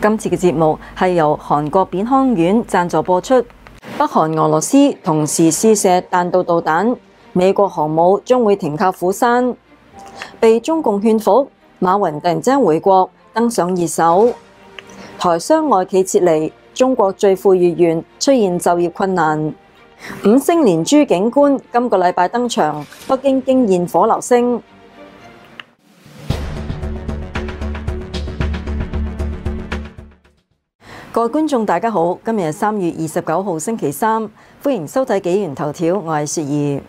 今次嘅節目係由韓國扁康院贊助播出。北韓俄羅斯同時試射彈道導彈，美國航母將會停靠釜山。被中共勸服，馬雲突然之間回國登上熱搜。台商外企撤離，中國最富裕縣出現就業困難。五星連珠景觀今個禮拜登場，北京驚現火流星。各位觀眾大家好，今日係三月二十九號星期三，歡迎收睇紀元頭條，我係雪兒。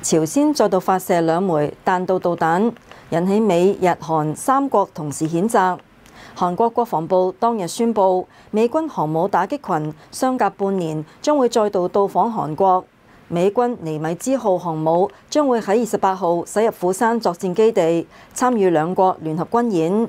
朝鮮再度發射兩枚彈道導彈，引起美日韓三國同時譴責。韓國國防部當日宣布，美軍航母打擊群相隔半年將會再度到訪韓國。美軍尼米茲號航母將會喺二十八號駛入釜山作戰基地，參與兩國聯合軍演。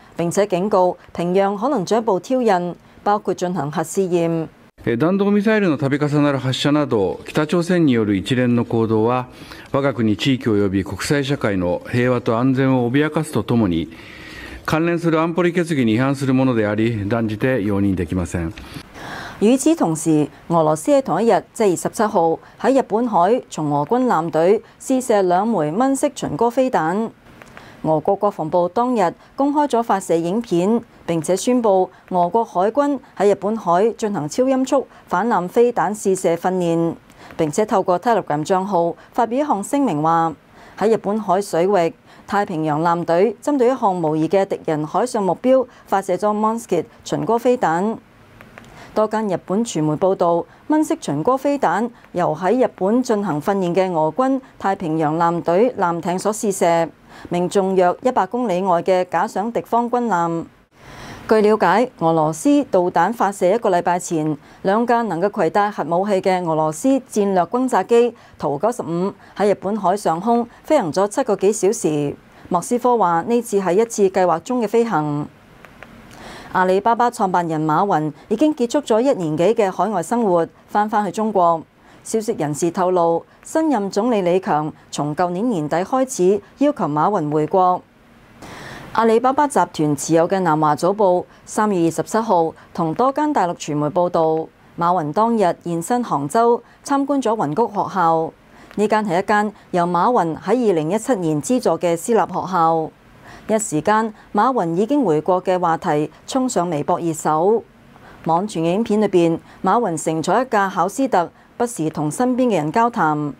並且警告平壤可能進一步挑釁，包括進行核試驗。弾道ミサイルの度重なる発射など北朝鮮による一連の行動は我が国地域及び國際社會の平和と安全を脅かすとともに関連する安保理決議に違反するものであり斷じて容認できません。與此同時，俄羅斯喺同一日，即係二十七號喺日本海從俄軍艦隊試射兩枚蚊式巡歌飛彈。 俄國國防部當日公開咗發射影片，並且宣布俄國海軍喺日本海進行超音速反艦飛彈試射訓練，並且透過 Telegram 帳號發表一項聲明話：喺日本海水域，太平洋艦隊針對一項模擬嘅敵人海上目標發射咗 Monsket 巡歌飛彈。多間日本傳媒報道，蚊式巡歌飛彈由喺日本進行訓練嘅俄軍太平洋艦隊艦艇所試射。命中約一百公里外嘅假想敵方軍艦。據了解，俄羅斯導彈發射一個禮拜前，兩架能夠攜帶核武器嘅俄羅斯戰略轟炸機圖九十五喺日本海上空飛行咗七個幾小時。莫斯科話呢次係一次計劃中嘅飛行。阿里巴巴創辦人馬雲已經結束咗一年幾嘅海外生活，翻返去中國。消息人士透露，新任總理李強從舊年年底開始要求馬雲回國。阿里巴巴集團持有嘅南華早報三月二十七號同多間大陸傳媒報導，馬雲當日現身杭州參觀咗雲谷學校。呢間係一間由馬雲喺二零一七年資助嘅私立學校。一時間，馬雲已經回國嘅話題衝上微博熱搜。網傳影片裏邊，馬雲乘坐一架考斯特。不時同身邊嘅人交談，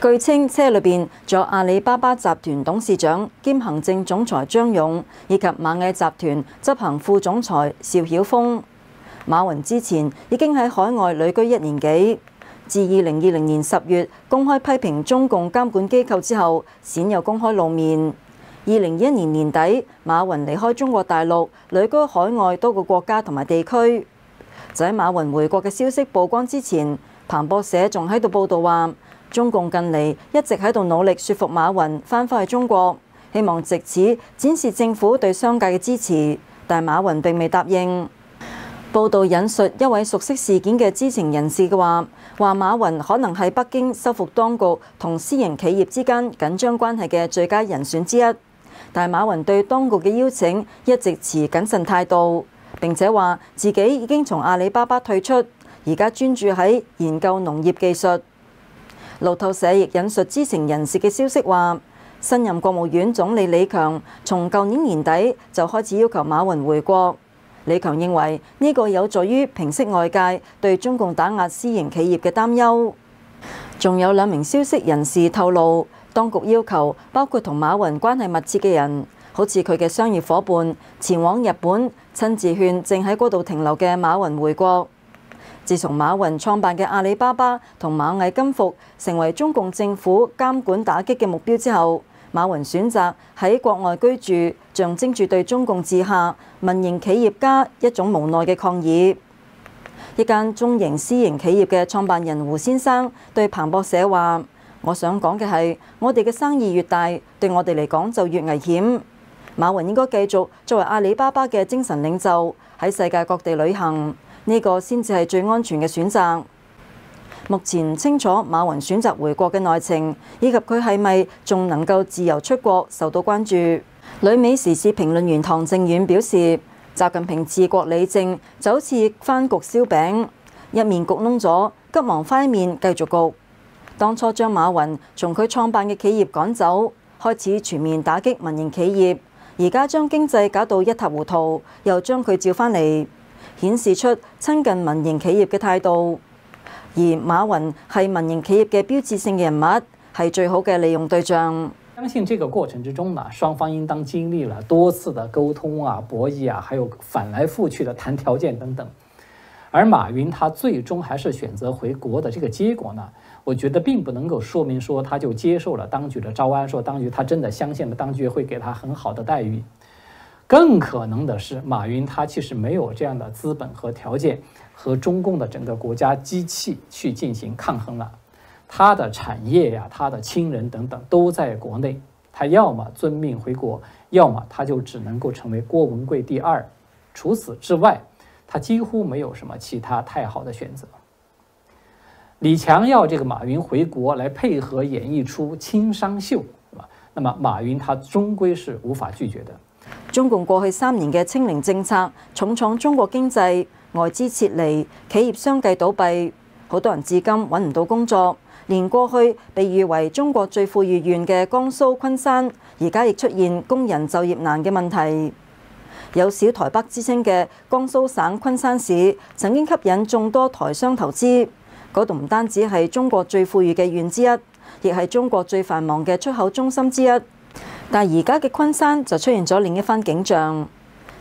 據稱車裏邊仲有阿里巴巴集團董事長兼行政總裁張勇，以及螞蟻集團執行副總裁邵曉峰。馬雲之前已經喺海外旅居一年幾，自二零二零年十月公開批評中共監管機構之後，鮮有公開露面。二零二一年年底，馬雲離開中國大陸，旅居海外多個國家同埋地區。就喺馬雲回國嘅消息曝光之前，彭博社仲喺度報導話，中共近嚟一直喺度努力說服馬雲翻返去中國，希望藉此展示政府對商界嘅支持，但馬雲並未答應。報導引述一位熟悉事件嘅知情人士嘅話，話馬雲可能係北京收復當局同私營企業之間緊張關係嘅最佳人選之一，但馬雲對當局嘅邀請一直持謹慎態度，並且話自己已經從阿里巴巴退出。而家專注喺研究農業技術。路透社亦引述知情人士嘅消息話，新任國務院總理李強從舊年年底就開始要求馬雲回國，李強認為呢個有助於平息外界對中共打壓私營企業嘅擔憂。仲有兩名消息人士透露，當局要求包括同馬雲關係密切嘅人，好似佢嘅商業伙伴，前往日本親自勸正喺嗰度停留嘅馬雲回國。自從馬雲創辦嘅阿里巴巴同螞蟻金服成為中共政府監管打擊嘅目標之後，馬雲選擇喺國外居住，象徵住對中共治下民營企業家一種無奈嘅抗議。一間中型私營企業嘅創辦人胡先生對彭博社話：我想講嘅係，我哋嘅生意越大，對我哋嚟講就越危險。馬雲應該繼續作為阿里巴巴嘅精神領袖，喺世界各地旅行，呢個先至係最安全嘅選擇。目前唔清楚馬雲選擇回國嘅內情，以及佢係咪仲能夠自由出國，受到關注。旅美時事評論員唐正遠表示：習近平治國理政就好似翻焗燒餅，一面焗燶咗，急忙翻面繼續焗。當初將馬雲從佢創辦嘅企業趕走，開始全面打擊民營企業，而家將經濟搞到一塌糊塗，又將佢召翻嚟，顯示出親近民營企業嘅態度。而馬雲係民營企業嘅標誌性嘅人物，係最好嘅利用對象。相信這個過程之中呢，雙方應當經歷了多次的溝通啊、博弈啊，還有反來覆去的談條件等等。而马云他最终还是选择回国的这个结果呢，我觉得并不能够说明说他就接受了当局的招安，说当局他真的相信了当局会给他很好的待遇。更可能的是，马云他其实没有这样的资本和条件和中共的整个国家机器去进行抗衡了。他的产业呀、他的亲人等等都在国内，他要么遵命回国，要么他就只能够成为郭文贵第二。除此之外，他幾乎没有什么其他太好的選擇。李強要這個馬雲回國來配合演繹出親商秀，那麼馬雲他終歸是無法拒絕的。中共過去三年嘅清零政策重创中國經濟，外資撤離，企業相繼倒閉，好多人至今揾唔到工作。連過去被譽為中國最富裕縣嘅江蘇昆山，而家亦出現工人就業難嘅問題。有小台北之稱嘅江蘇省昆山市，曾經吸引眾多台商投資。嗰度唔單止係中國最富裕嘅縣之一，亦係中國最繁忙嘅出口中心之一。但而家嘅昆山就出現咗另一番景象。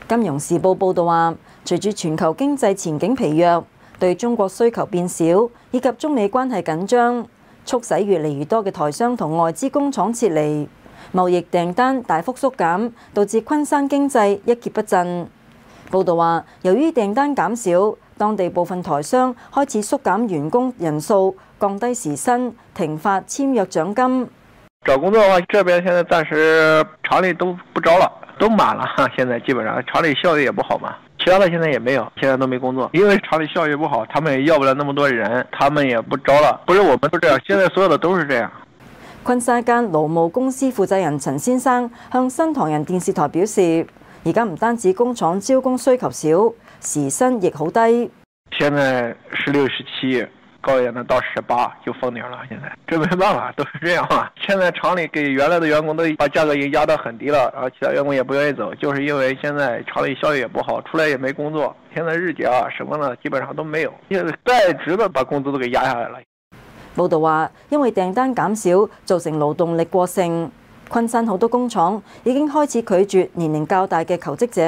金融時報報導話，隨住全球經濟前景疲弱，對中國需求變少，以及中美關係緊張，促使越嚟越多嘅台商同外資工廠撤離，貿易訂單大幅縮減，導致昆山經濟一蹶不振。報道話，由於訂單減少，當地部分台商開始縮減員工人數，降低時薪，停發簽約獎金。找工作嘅話，這邊現在暫時廠裏都不招了，都滿了。現在基本上廠裏效益也不好嘛，其他的現在也沒有，現在都沒工作，因為廠裏效益不好，他們也要不了那麼多人，他們也不招了。不是我們都這樣，現在所有的都是這樣。昆山間勞務公司負責人陳先生向新唐人電視台表示，而家唔單止工廠招工需求少。時薪亦好低，現在十六、十七，高一點的到十八就封頂了。現在這沒辦法，都是這樣嘛。現在廠裏給原來的員工都把價格已經壓得很低了，然後其他員工也不願意走，就是因為現在廠裏效益也不好，出來也沒工作。現在日結什麼的基本上都沒有，現在在職的把工資都給壓下來了。報道話，因為訂單減少，造成勞動力過剩，昆山好多工廠已經開始拒絕年齡較大嘅求職者。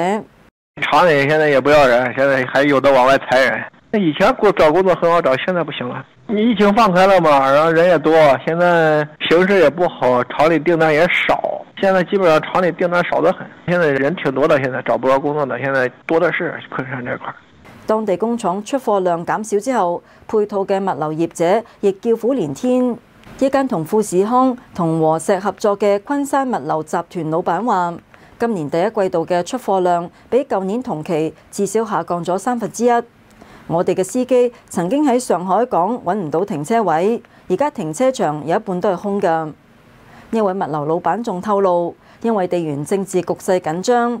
厂里现在也不要人，现在还有的往外裁人。那以前工找工作很好找，现在不行了。你疫情放开了嘛，然后人也多，现在形势也不好，厂里订单也少。现在基本上厂里订单少得很，现在人挺多的，现在找不着工作的现在多的是。昆山这块，當地工廠出貨量減少之後，配套嘅物流業者亦叫苦連天。一間同富士康同和碩合作嘅昆山物流集團老闆話。今年第一季度嘅出貨量比舊年同期至少下降咗三分之一。我哋嘅司機曾經喺上海港揾唔到停車位，而家停車場有一半都係空㗎。呢位物流老闆仲透露，因為地緣政治局勢緊張，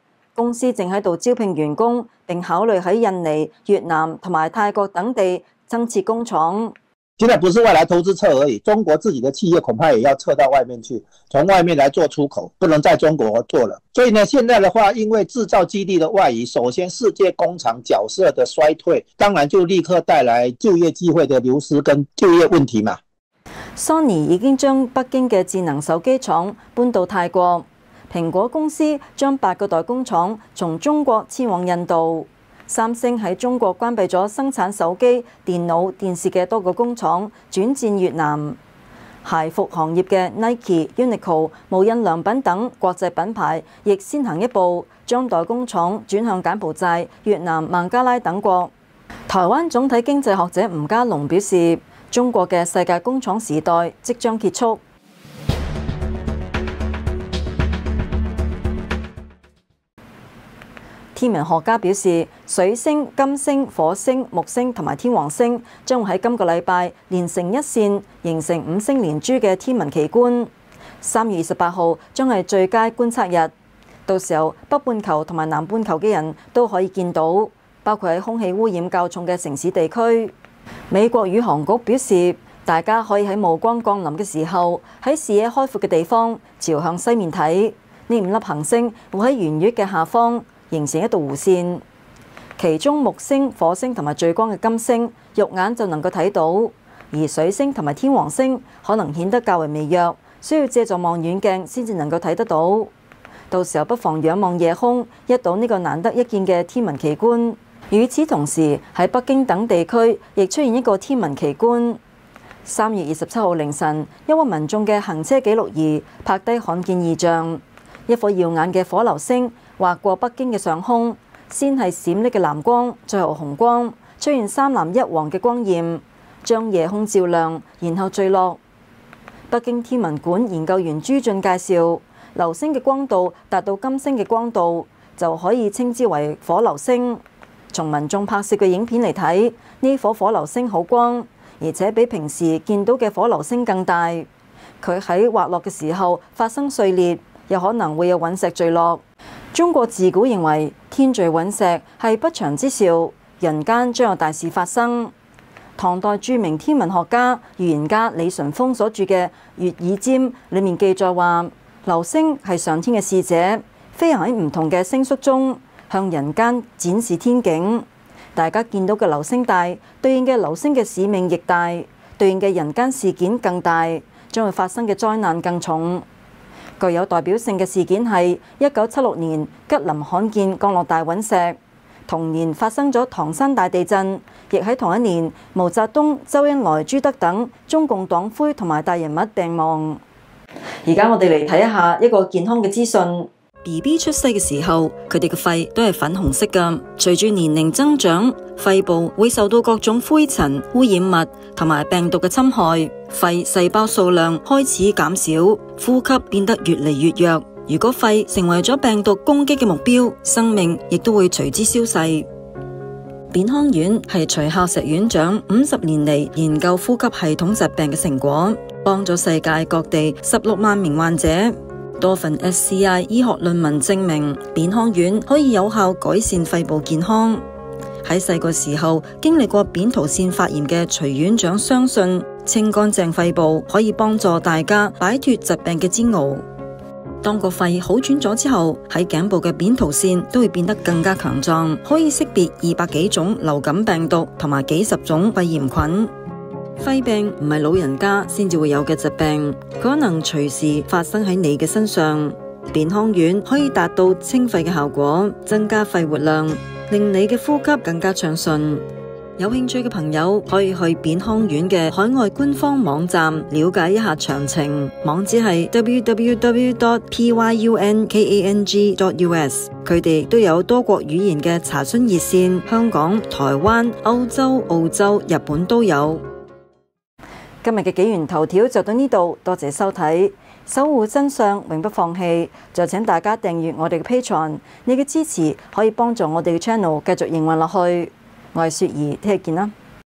公司正喺度招聘員工，並考慮喺印尼、越南同埋泰國等地增設工廠。現在不是外來投資撤而已，中國自己的企業恐怕也要撤到外面去，從外面來做出口，不能在中國做了。所以呢，現在的話，因為製造基地的外移，首先世界工廠角色的衰退，當然就立刻帶來就業機會的流失跟就業問題嘛。Sony 已經將北京嘅智能手機廠搬到泰國，蘋果公司將八個代工廠從中國遷往印度。三星喺中國關閉咗生產手機、電腦、電視嘅多個工廠，轉戰越南。鞋服行業嘅 Nike、Uniqlo、無印良品等國際品牌，亦先行一步將代工廠轉向柬埔寨、越南、孟加拉等國。台灣總體經濟學者吳家龍表示，中國嘅世界工廠時代即將結束。天文學家表示，水星、金星、火星、木星同埋天王星將會喺今個禮拜連成一線，形成五星連珠嘅天文奇觀。三月二十八號將係最佳觀測日，到時候北半球同埋南半球嘅人都可以見到，包括喺空氣污染較重嘅城市地區。美國宇航局表示，大家可以喺暮光降臨嘅時候，喺視野開闊嘅地方朝向西面睇，呢五粒行星會喺圓月嘅下方形成一道弧線，其中木星、火星同埋最光嘅金星，肉眼就能夠睇到；而水星同埋天王星可能顯得較為微弱，需要借助望遠鏡先至能夠睇得到。到時候不妨仰望夜空，一睹呢個難得一見嘅天文奇觀。與此同時，喺北京等地區亦出現一個天文奇觀。三月二十七號凌晨，一位民眾嘅行車記錄儀拍低罕見異象，一顆耀眼嘅火流星。劃過北京嘅上空，先係閃爍嘅藍光，最後紅光，出現三藍一黃嘅光焰，將夜空照亮，然後墜落。北京天文館研究員朱俊介紹，流星嘅光度達到金星嘅光度，就可以稱之為火流星。從民眾拍攝嘅影片嚟睇，呢顆火流星好光，而且比平時見到嘅火流星更大。佢喺滑落嘅時候發生碎裂，有可能會有隕石墜落。中國自古認為天墜隕石係不祥之兆，人間將有大事發生。唐代著名天文學家、預言家李淳風所著嘅《月耳尖》裡面記載話，流星係上天嘅使者，飛行喺唔同嘅星宿中，向人間展示天景。大家見到嘅流星大，對應嘅流星嘅使命亦大，對應嘅人間事件更大，將會發生嘅災難更重。具有代表性嘅事件係一九七六年吉林罕見降落大隕石，同年發生咗唐山大地震，亦喺同一年毛澤東、周恩來、朱德等中共黨魁同埋大人物病亡。而家我哋嚟睇一下一個健康嘅資訊。B B 出世嘅時候，佢哋嘅肺都係粉紅色㗎。隨住年齡增長，肺部會受到各種灰塵、污染物同埋病毒嘅侵害，肺細胞數量開始減少，呼吸變得越嚟越弱。如果肺成為咗病毒攻擊嘅目標，生命亦都會隨之消逝。扁康丸係徐孝石院長五十年嚟研究呼吸系統疾病嘅成果，幫咗世界各地十六萬名患者。多份 SCI 医學論文證明，扁康丸可以有效改善肺部健康。喺細個時候經歷過扁桃腺發炎嘅徐院長相信，清乾淨肺部可以幫助大家擺脫疾病嘅煎熬。當個肺好轉咗之後，喺頸部嘅扁桃腺都會變得更加強壯，可以識別二百幾種流感病毒同埋幾十種肺炎菌。肺病唔係老人家先至會有嘅疾病，可能隨時發生喺你嘅身上。扁康丸可以達到清肺嘅效果，增加肺活量，令你嘅呼吸更加暢順。有興趣嘅朋友可以去扁康丸嘅海外官方網站了解一下詳情，網址係 www.pyunkang.us。佢哋都有多國語言嘅查詢熱線，香港、台灣、歐洲、澳洲、日本都有。今日嘅紀元頭條就到呢度，多謝收睇，守護真相永不放棄。就請大家訂閱我哋嘅 Patreon，你嘅支持可以幫助我哋嘅 channel 繼續營運落去。我係雪兒，聽日見啦。